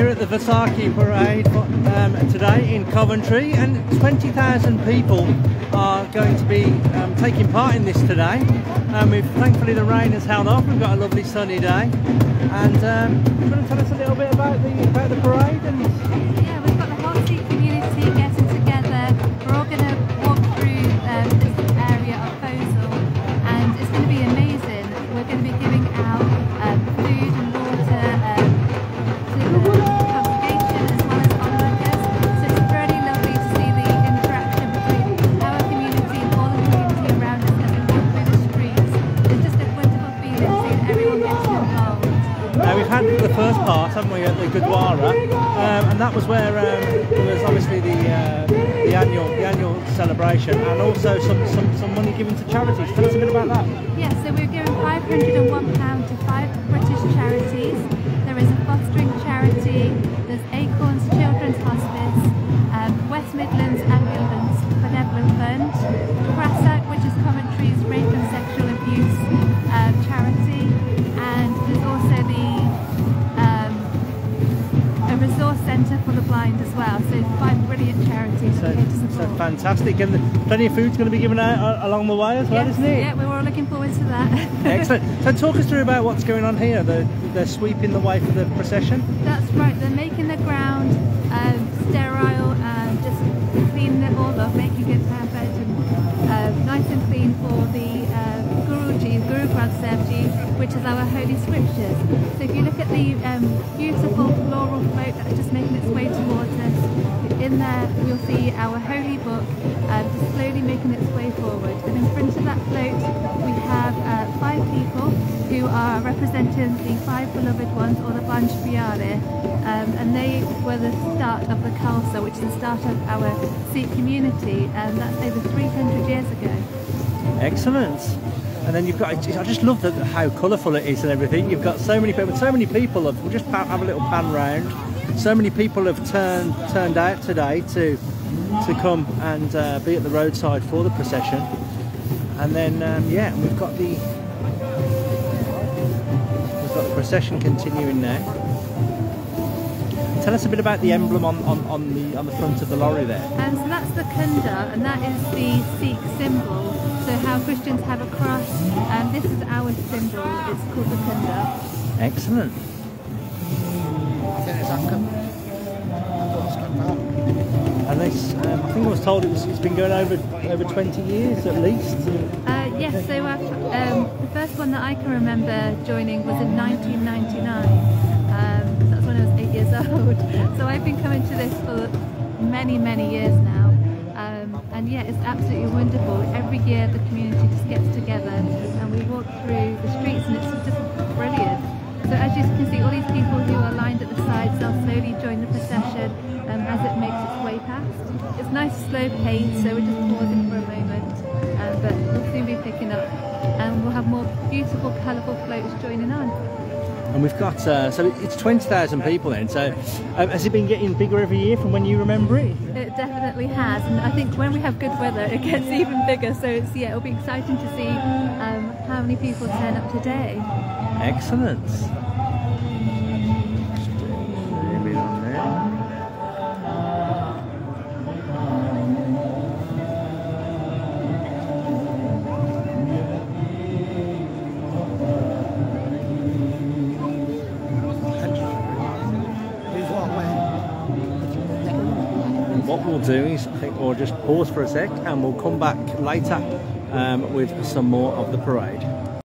here at the Vaisakhi Parade um, today in Coventry and 20,000 people are going to be um, taking part in this today. Um, we've, thankfully the rain has held off, we've got a lovely sunny day. And um, you want to tell us a little bit about the, about the parade? And Yeah, we've got the whole we've had the first part, haven't we, at the Gurdwara, um, and that was where um, there was obviously the uh, the annual the annual celebration, and also some, some, some money given to charities. Tell us a bit about that. Yes, so we're giving £501 to five British charities. There is a fostering charity, there's Acorns centre for the blind as well. So five brilliant charities So, here to so fantastic, and plenty of food's going to be given out uh, along the way as well, Yes, isn't it? Yeah, we're all looking forward to that. Excellent. So talk us through about what's going on here. They're, they're sweeping the way for the procession. That's right, they're making the ground um, sterile and just cleaning it all up, making it perfect and um, nice and clean for the uh, Which is our holy scriptures. So if you look at the um, beautiful floral float that's just making its way towards us, in there you'll see our holy book um, just slowly making its way forward. And in front of that float we have uh, five people who are representing the five beloved ones or the Panj Pyare. Um, and they were the start of the Khalsa, which is the start of our Sikh community, and that's over 300 years ago. Excellent. And then you've got, I just love how colourful it is and everything. You've got so many people, so many people have, we'll just have a little pan round. So many people have turned turned out today to to come and uh, be at the roadside for the procession. And then, um, yeah, we've got the we've got the procession continuing now. Tell us a bit about the emblem on, on, on the on the front of the lorry there. And so that's the Khanda, and that is the Sikh symbol. How Christians have a cross, and this is our symbol. It's called the Khanda. Excellent. And this, um, I think I was told it was, it's been going over over 20 years at least. Uh, yes, so uh, um, the first one that I can remember joining was in 1999. Um, so that's when I was eight years old. So I've been coming to this for many, many years now. And yeah, it's absolutely wonderful. Every year the community just gets together and we walk through the streets and it's just brilliant. So as you can see, all these people who are lined at the sides, they'll slowly join the procession um, as it makes its way past. It's nice slow pace, so we're just pausing for a moment, um, but we'll soon be picking up and we'll have more beautiful, colourful floats joining on. And we've got, uh, so it's 20,000 people then. So um, has it been getting bigger every year from when you remember it? It definitely has, and I think when we have good weather, it gets even bigger. So it's yeah, it'll be exciting to see um, how many people turn up today. Excellent. What we'll do is, I think we'll just pause for a sec and we'll come back later um, with some more of the parade.